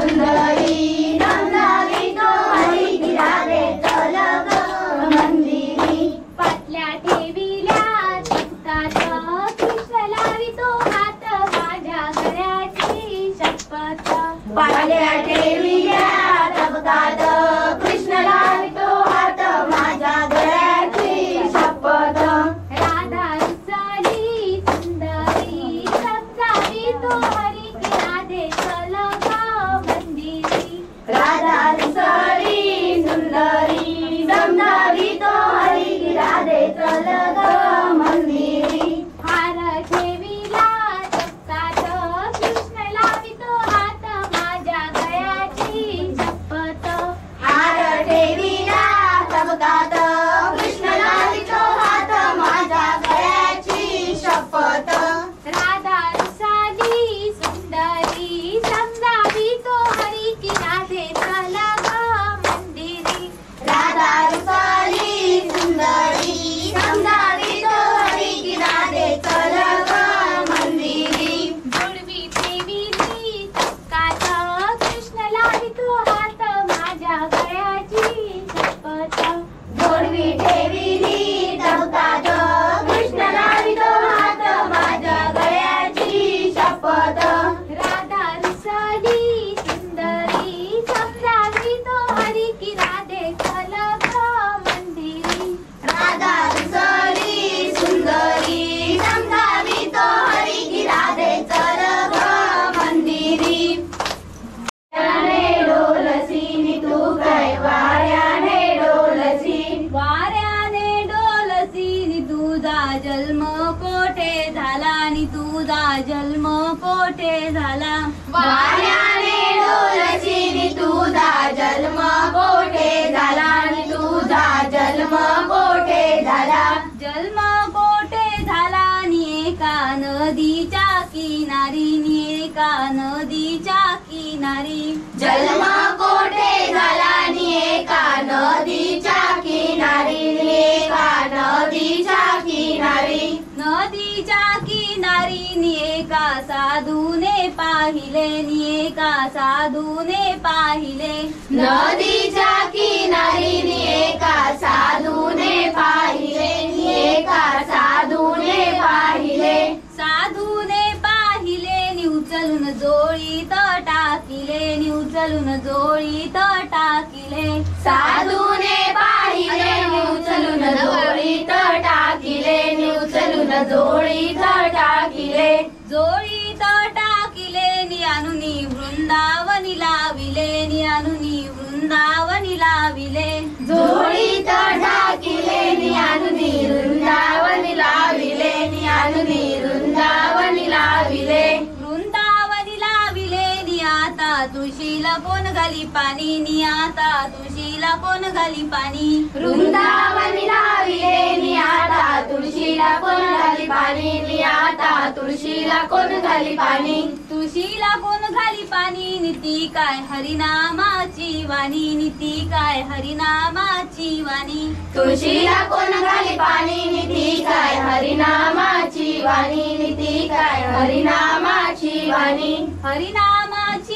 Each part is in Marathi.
Govinda. किनारी एका नदीच्या किनारी. नदीच्या किनारी एका साधूने पाहिले एका साधूने पाहिले. नदीच्या किनारी नि एका साधूने पाहिले नि एका साधूने पाहिले. साधूने नि उचलून जोळीत टाकिले नि उचलून जोळीत टाकिले साधूने पाहिले नि उचलून टाकिले नि उचलून त टाकिले जोळीत टाकिले नियानुनी अनुनी वृंदावनी लाविले नियानुनी अनुनी वृंदावनी लाविले. त टाकिले नियानुनी अनुनी वृंदावनी लाविले नि अनुनी वृंदावनी लाविले. आता तुळशीला कोण घाली पाणी? नि आता तुळशीला कोण घाली पाणी? वृंदावनी लाविले नि आता तुळशीला कोण घाली पाणी? नि आता तुळशीला कोण घाली पाणी? तुळशीला कोण घाली पाणी? नीती काय हरिनामाची वाणी? नीती काय हरिनामाची वाणी? तुळशीला कोण घाली पाणी? निधी काय हरिनामाची वाणी? निधी काय हरिनामाची वाणी?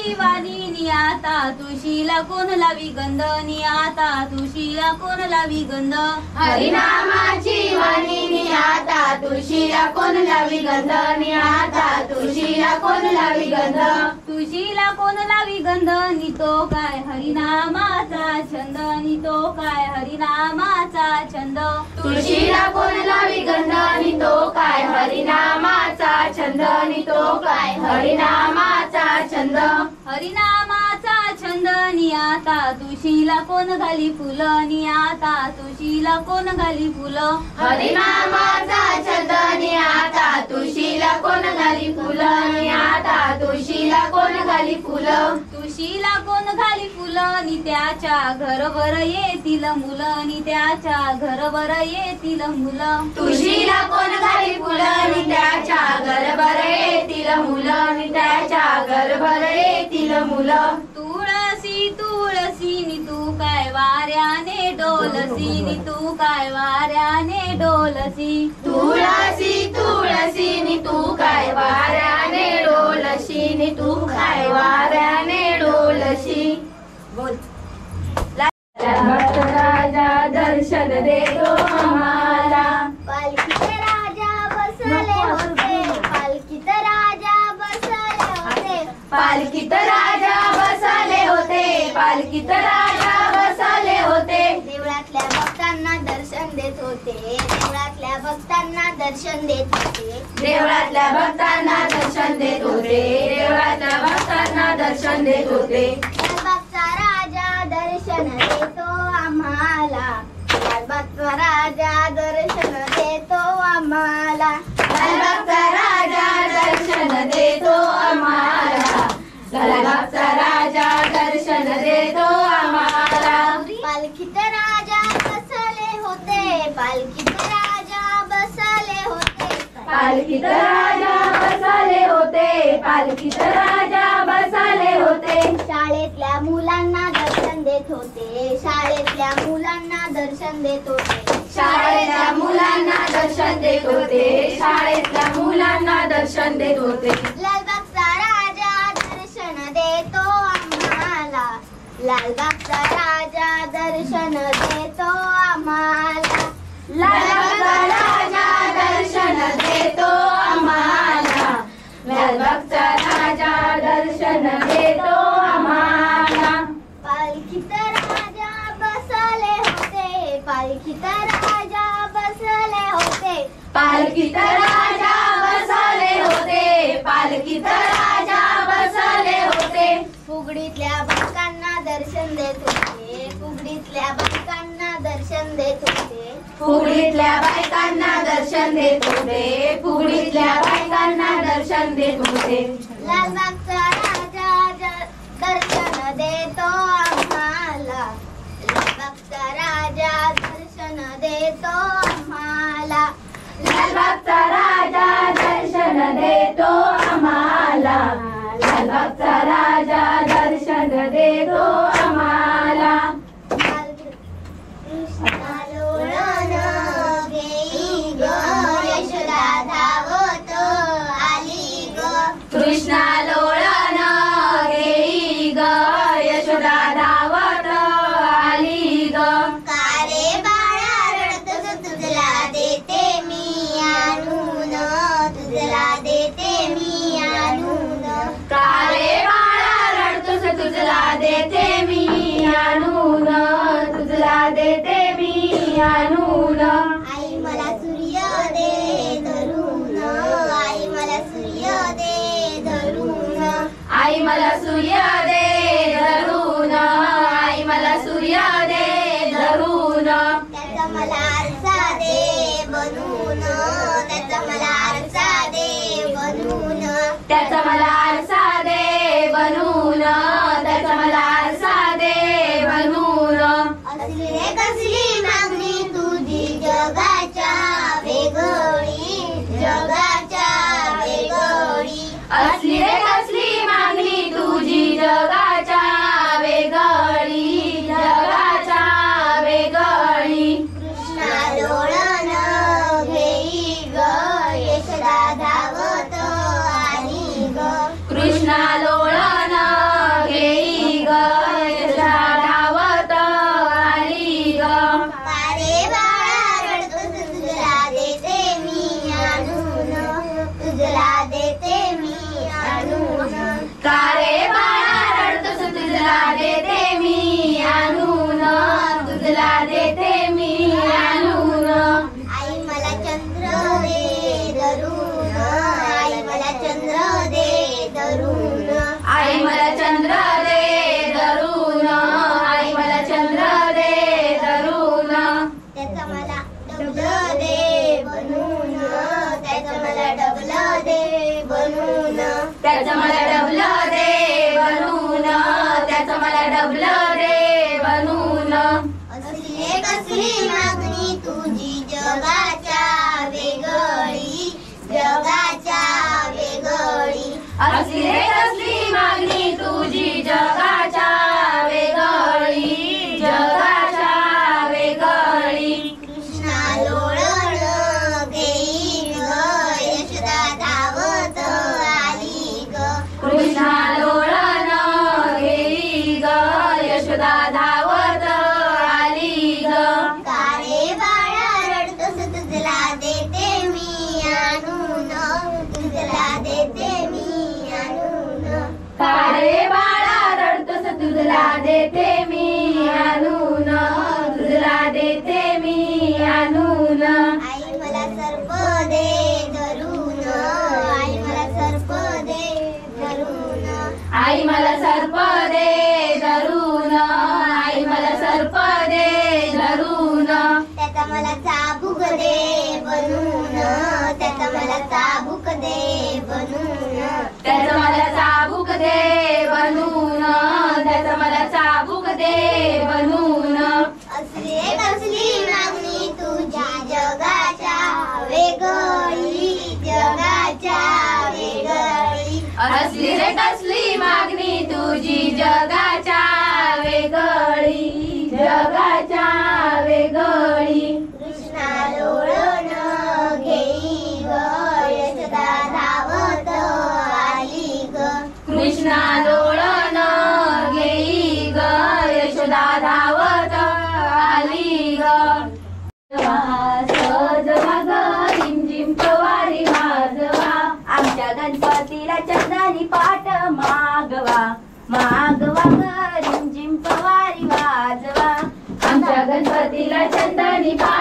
हरिनामाची वाणी आता तुळशीला कोण लावी गंध? आता तुळशीला कोण लावी गंध? हरिनामाची वाणी आता तुळशीला कोण लावी गंध? आता तुळशीला कोण लावी गंध? तुळशीला कोण लावी गंध? नि तो काय हरिनामाचा छंद? नि तो काय हरिनामाचा छंद? तुळशीला कोण लावी गंध? नि तो काय हरिनामाचा छंद? नि तो काय हरिनामाचा छंद हरिनामाचा आता तुळशीला कोण घाली फुलं? आता तुळशीला कोण घाली फुलं? हरिनामाचा आता तुळशीला कोण घाली फुलं? आता तुळशीला कोण घाली फुलं? तुळशीला कोण घाली फुलं? नि त्याच्या घरभर येतील मुलं. नि त्याच्या घरभर येतील मुलं. तुळशीला कोण घाली फुलं? नि त्याच्या घरभर येतील मुलं. नि त्याच्या घरभर येतील मुलं. तुळसी तुळसीनी तू काय वाऱ्याने डोलसीनी तू काय वाऱ्याने डोलसी? तुळसी तुळसीनी तू काय वाऱ्याने डोलसीनी तू काय वाऱ्याने डोलसी? बोल. राजा दर्शन दे गो आम्हाला. पालखीत राजा बसले होते. पालखीत राजा बसले होते. पालखीत राजा पालखीत राजा बसले होते. देवळातल्या भक्तांना दर्शन देत होते. देवळातल्या भक्तांना दर्शन देत होते. देवळातल्या भक्तांना दर्शन देत होते. देवळातल्या भक्तांना दर्शन देत होते. लालबागचा राजा दर्शन देतो आम्हाला. लालबागचा राजा दर्शन देतो आम्हाला. लालबागचा राजा दर्शन देतो आम्हाला. लालबागचा देतो आम्हाला. पालखीत राजा बसले होते. पालखीत राजा बसले होते. पालखीत राजा बसले होते. पालखीत राजा बसले होते. शाळेतल्या मुलांना दर्शन देत होते. शाळेतल्या मुलांना दर्शन देत होते. शाळेतल्या मुलांना दर्शन देत होते. शाळेतल्या मुलांना दर्शन देत होते लालबागचा राजा दर्शन देतो आम्हाला लालबागचा राजा दर्शन देतो आम्हाला. लालबागचा राजा दर्शन देतो आम्हाला. लालबागचा राजा दर्शन देतो आम्हाला. पालखीत राजा बसले होते. पालखीत राजा बसले होते. पालखीत राजा फुगडीतल्या बायकांना दर्शन देत होते. फुगडीतल्या बायकांना दर्शन देत होते. लालबागचा राजा दर्शन देतो आम्हाला. लालबागचा राजा दर्शन देतो आम्हाला. लालबागचा राजा दर्शन देतो आम्हाला. लालबागचा राजा दर्शन देतो कृष्णा लोळण घेई ग. यशोदा धावत आली ग. कारे बाळा रडतस तुझला देते मी आणून. तुझला देते मी आणून. काळे बाळा रडतोस तुझला देते मी आणून. तुझला देते मी आणून. चाबूक दे बनून त्याचं मला चाबूक दे बनून त्याचं मला चाबूक दे बनून असली एक असली मागणी तुझी जगाच्या वेगळी जगाच्या वेगळी. असली रे कसली मागणी तुझी जगाच्या वेगळी जगाच्या वेगळी. लोळण घेई ग यशोदा धावत आली ग सजवा ग रिमझिम पवारी वाजवा आमच्या गणपतीला चंदनी पाठ मागवा मागवा ग रिमझिम पवारी वाजवा आमच्या गणपतीला चंदनी पाठ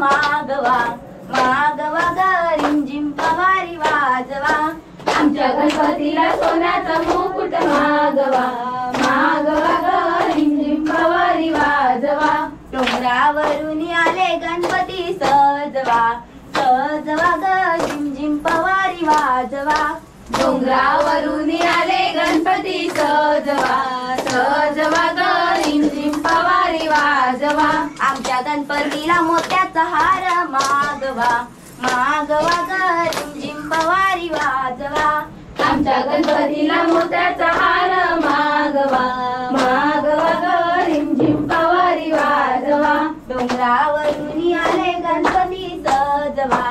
मागवा मागवा ग रिमझिम पवारी वाजवा. आमच्या गणपतीला सोन्याचा मुकुट मागवा मागवा ग रिमझिम पवारी वाजवा. डोंगरावरून आले गणपती सजवा सजवा ग रिमझिम पवारी वाजवा. डोंगरावरून आले गणपती सजवा सजवा ग वाजवा. आमच्या गणपतीला मोत्याचा हार मागवा. मागवा गरुम जिंपवारी वाजवा. आमच्या गणपतीला मोत्याचा हार मागवा. मागवा ग जिंपवारी वाजवा. डोंगरावरून आले गणपती सजवा.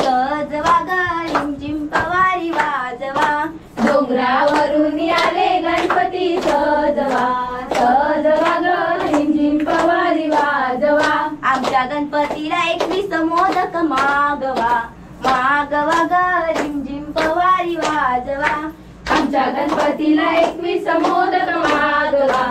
सजवा ग जिंपवारी वाजवा. डोंगरावरून आले गणपती सजवा ग रिमझिम पवारी वाजवा आमच्या गणपतीला एकवीस मोदक मागवा? मागवा ग रिमझिम पवारी वाजवा. आमच्या गणपतीला एकवीस मोदक मागवा.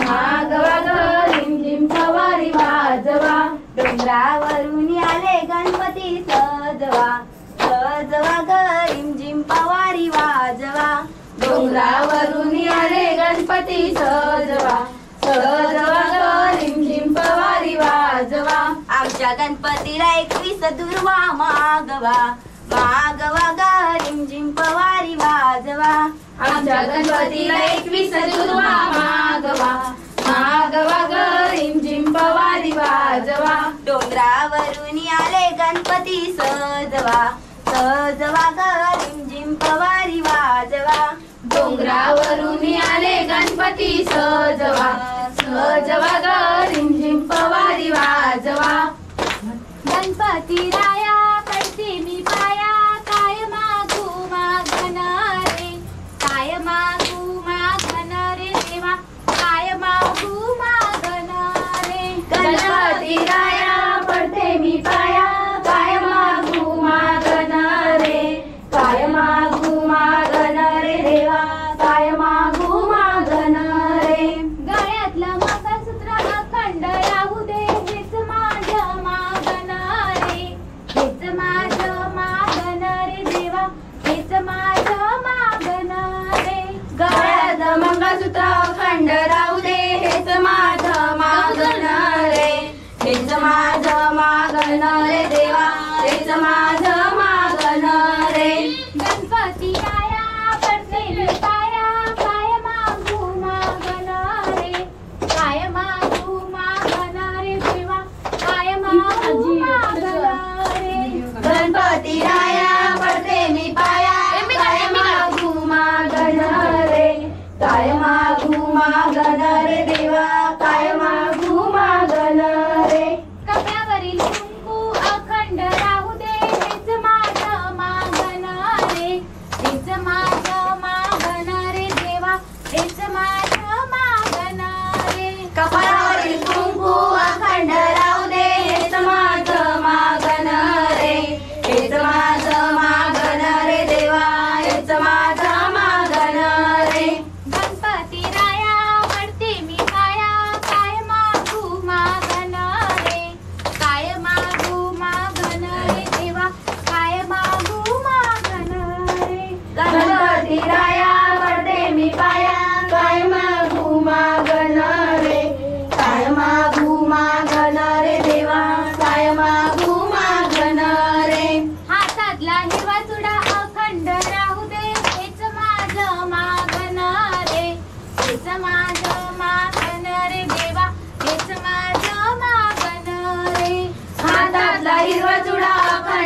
मागवा ग रिमझिम पवारी वाजवा. डोंगरावरून आले गणपती सजवा. सजवा ग रिमझिम पवारी वाजवा. डोंगरावरून आले गणपती सजवा. सजवा ग रिमझिम पवारी वाजवा. आमच्या गणपतीला एकवीस दुर्वा मागवा. मागवा ग रिमझिम पवारी वाजवा. आमच्या गणपतीला एकवीस दुर्वा मागवा. मागवा ग रिमझिम पवारी वाजवा. डोंगरावरून आले गणपती सजवा. सजवा ग रिमझिम पवारी वाजवा. डोंगरावरून आले गणपती सजवा. हो, सजवा ग रिमझिम पवारी वाजवा. गणपती राया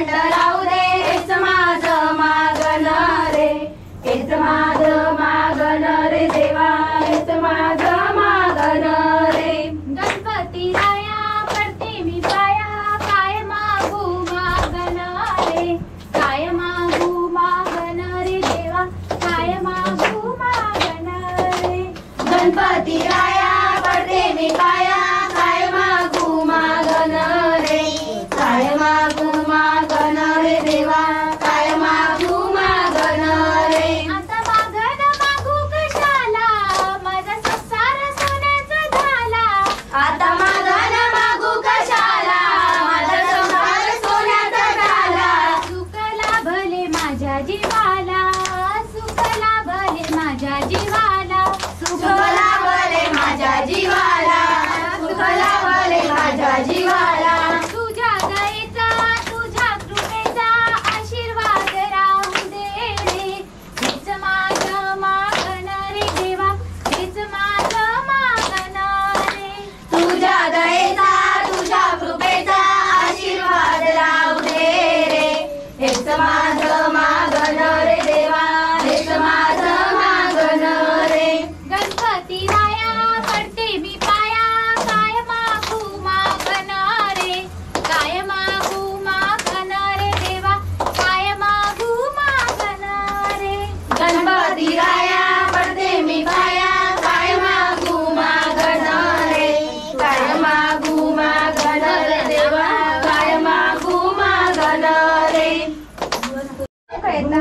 ಮಂಡಲ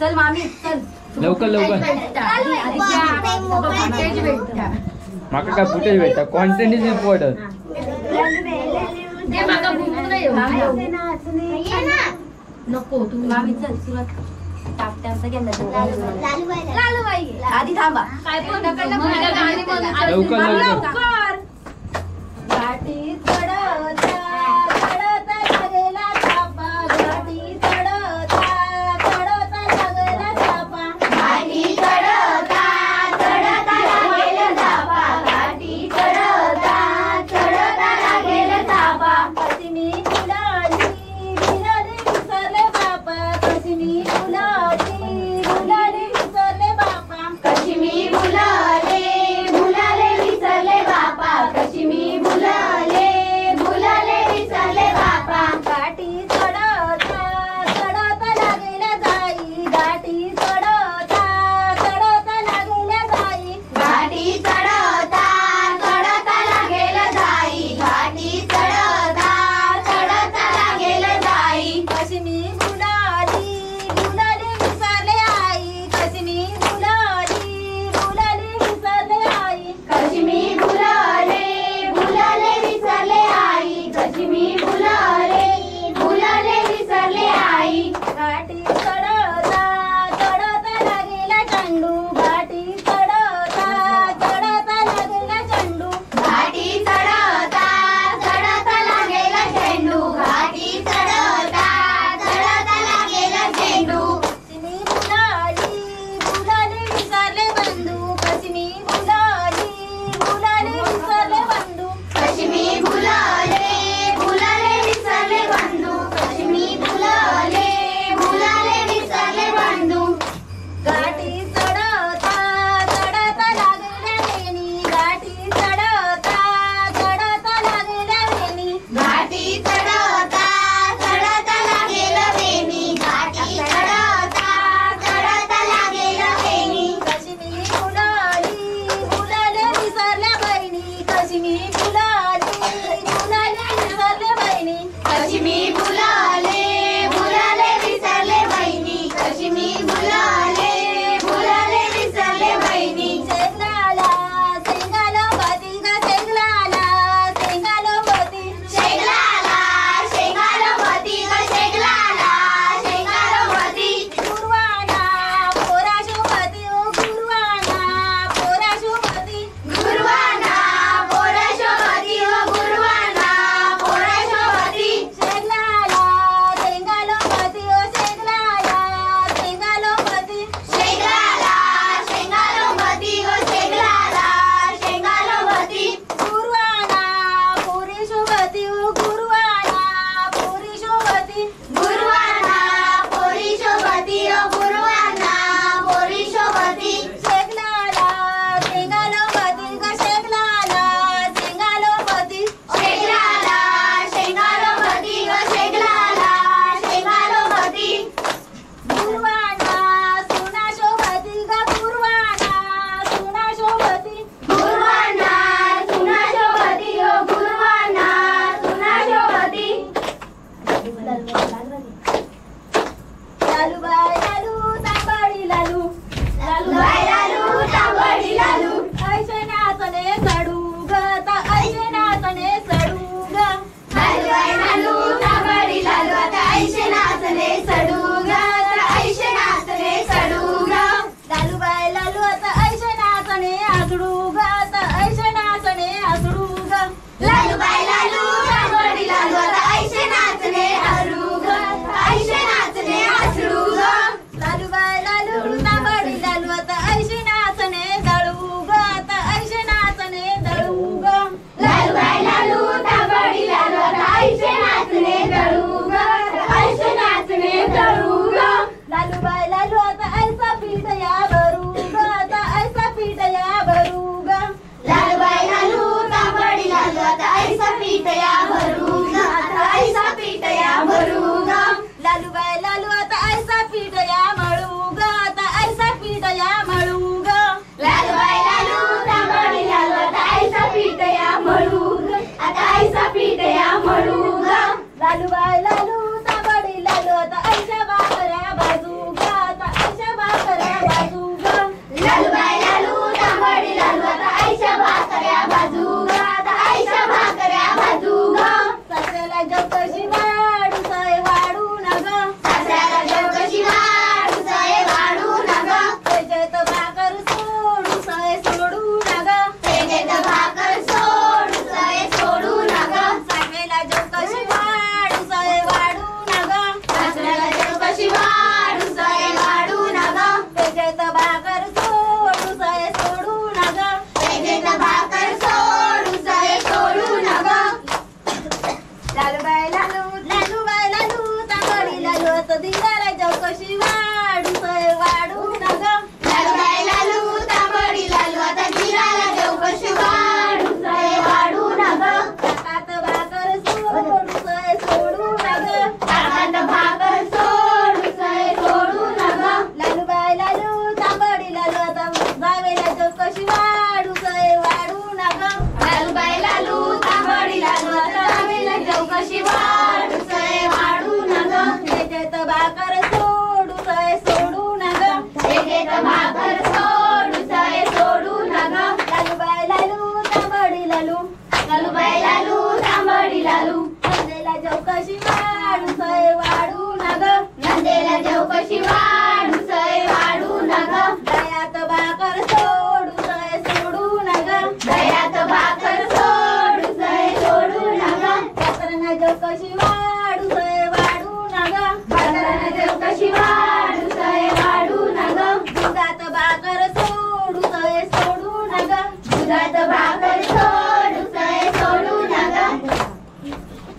चल मामी चल. लवकर लवकर. माका काय फुटेज भेटता? कॉन्टेंट इज इम्पॉर्टंट नको तू मामी चल तुला आधी थांबा. लवकर लवकर.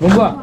मुंबा तू